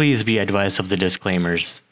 Please be advised of the disclaimers.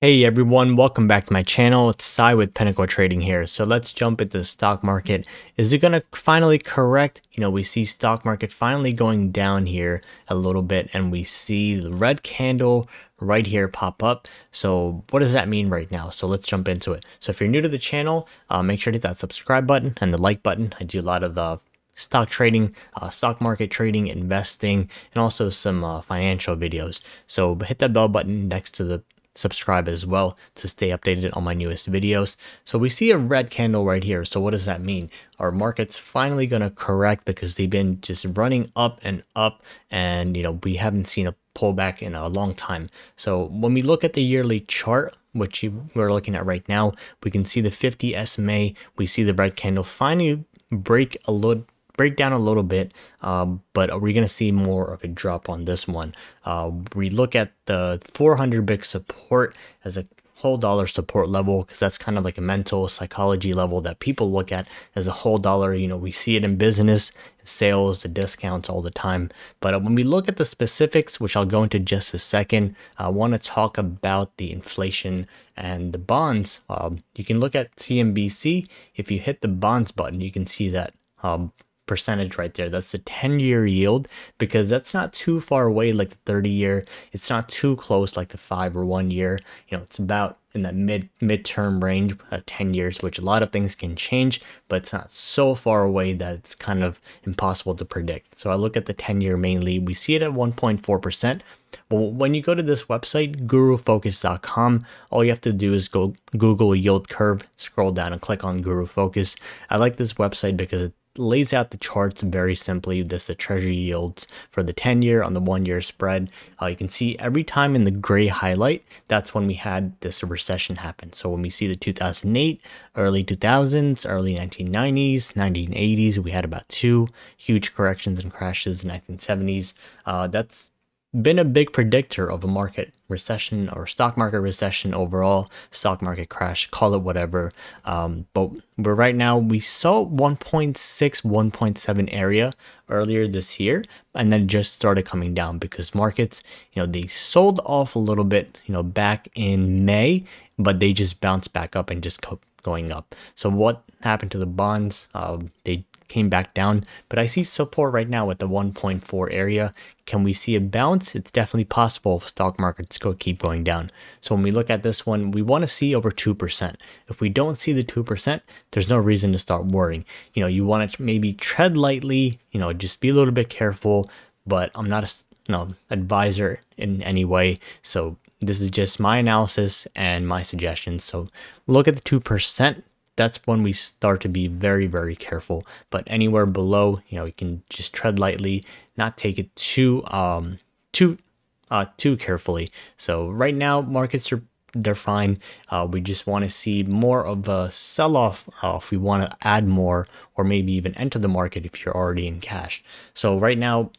Hey everyone, welcome back to my channel. It's Sai with Pinnacle Trading here. So let's jump into the stock market. Is it going to finally correct? You know, we see stock market finally going down here a little bit and we see the red candle right here pop up. So what does that mean right now? So let's jump into it. So if you're new to the channel, uh, make sure to hit that subscribe button and the like button. I do a lot of uh, stock trading, uh, stock market trading, investing, and also some uh, financial videos. So hit that bell button next to the subscribe as well to stay updated on my newest videos. So we see a red candle right here. So what does that mean? Our market's finally going to correct because they've been just running up and up and you know we haven't seen a pullback in a long time. So when we look at the yearly chart, which we're looking at right now, we can see the 50 SMA, we see the red candle finally break a little break down a little bit, um, but we're going to see more of a drop on this one. Uh, we look at the 400 big support as a whole dollar support level because that's kind of like a mental psychology level that people look at as a whole dollar. You know we see it in business sales the discounts all the time. But uh, when we look at the specifics which i'll go into just a second i want to talk about the inflation and the bonds. Um, you can look at cnbc if you hit the bonds button you can see that um, percentage right there. That's the 10 year yield because that's not too far away like the 30 year. It's not too close like the five or one year. You know, it's about in that mid midterm range, uh, 10 years, which a lot of things can change, but it's not so far away that it's kind of impossible to predict. So I look at the 10 year mainly. We see it at 1.4%. Well, when you go to this website, gurufocus.com, all you have to do is go Google yield curve, scroll down and click on Guru Focus. I like this website because it lays out the charts very simply. This the treasury yields for the 10 year on the one year spread. Uh, you can see every time in the gray highlight, that's when we had this recession happen. So when we see the 2008, early 2000s, early 1990s, 1980s, we had about two huge corrections and crashes in 1970s. Uh, that's been a big predictor of a market recession or stock market recession overall, stock market crash, call it whatever. Um, but but right now we saw 1.6, 1.7 area earlier this year, and then just started coming down because markets, you know, they sold off a little bit, you know, back in May, but they just bounced back up and just kept going up. So what happened to the bonds? Uh, they came back down, but I see support right now at the 1.4 area. Can we see a bounce? It's definitely possible if stock markets go keep going down. So when we look at this one, we want to see over 2%. If we don't see the 2%, there's no reason to start worrying. You know, you want to maybe tread lightly, you know, just be a little bit careful, but I'm not a you know, advisor in any way. So this is just my analysis and my suggestions. So look at the 2%, that's when we start to be very, very careful. But anywhere below, you know, you can just tread lightly, not take it too, um, too, uh, too carefully. So right now, markets are they're fine. Uh, we just want to see more of a sell-off uh, if we want to add more or maybe even enter the market if you're already in cash. So right now,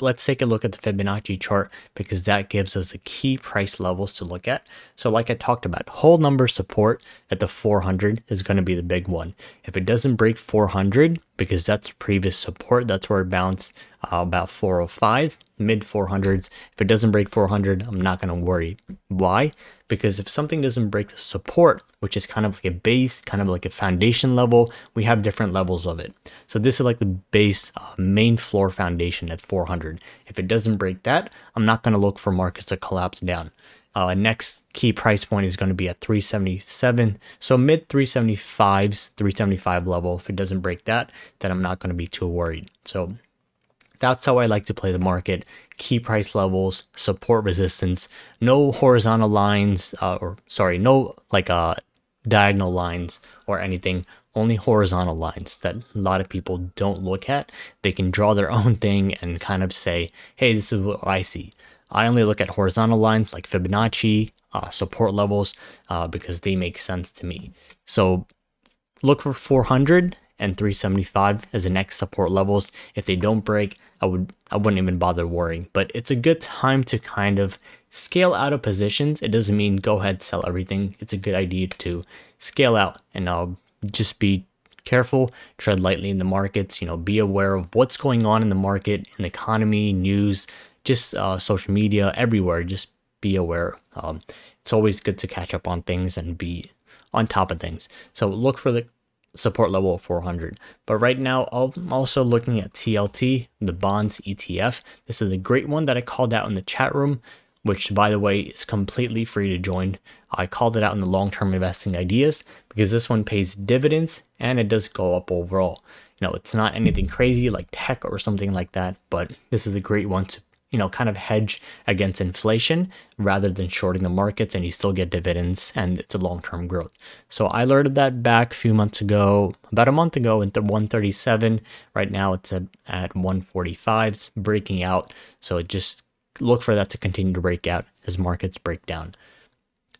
let's take a look at the Fibonacci chart because that gives us a key price levels to look at. So like I talked about, whole number support at the 400 is going to be the big one. If it doesn't break 400, because that's previous support, that's where it bounced uh, about 405, mid 400s. If it doesn't break 400, I'm not going to worry. Why? Because if something doesn't break the support, which is kind of like a base, kind of like a foundation level, we have different levels of it. So this is like the base uh, main floor foundation at 400. If it doesn't break that, I'm not going to look for markets to collapse down. Uh, next key price point is going to be at 377. So mid 375s, 375 level. If it doesn't break that, then I'm not going to be too worried. So that's how I like to play the market. Key price levels, support resistance, no horizontal lines, uh, or sorry, no like uh, diagonal lines or anything. Only horizontal lines that a lot of people don't look at. They can draw their own thing and kind of say, hey, this is what I see. I only look at horizontal lines like Fibonacci, uh, support levels, uh, because they make sense to me. So look for 400 and 375 as the next support levels. If they don't break, I would I wouldn't even bother worrying. But it's a good time to kind of scale out of positions. It doesn't mean go ahead sell everything. It's a good idea to scale out and I'll just be careful, tread lightly in the markets, you know, be aware of what's going on in the market, in the economy, news, just uh, social media, everywhere. Just be aware. Um, it's always good to catch up on things and be on top of things. So look for the support level of 400. But right now, I'm also looking at TLT, the bonds ETF. This is a great one that I called out in the chat room, which by the way is completely free to join. I called it out in the long-term investing ideas because this one pays dividends and it does go up overall. You know, it's not anything crazy like tech or something like that, but this is a great one to you know, kind of hedge against inflation rather than shorting the markets and you still get dividends and it's a long-term growth. So I learned that back a few months ago, about a month ago into 137. Right now it's at, at 145, it's breaking out. So just look for that to continue to break out as markets break down.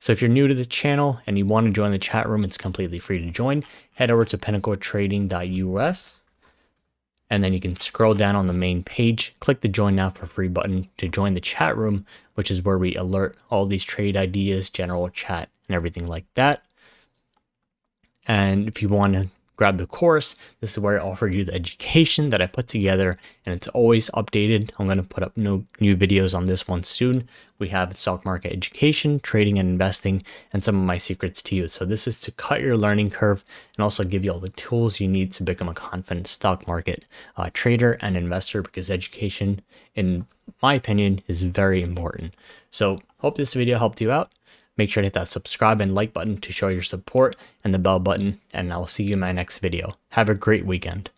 So if you're new to the channel and you want to join the chat room, it's completely free to join. Head over to pinnacletrading.us and then you can scroll down on the main page, click the join now for free button to join the chat room, which is where we alert all these trade ideas, general chat, and everything like that. And if you want to grab the course. This is where I offered you the education that I put together and it's always updated. I'm going to put up no new videos on this one soon. We have stock market education, trading and investing, and some of my secrets to you. So this is to cut your learning curve and also give you all the tools you need to become a confident stock market uh, trader and investor because education, in my opinion, is very important. So hope this video helped you out. Make sure to hit that subscribe and like button to show your support and the bell button, and I'll see you in my next video. Have a great weekend.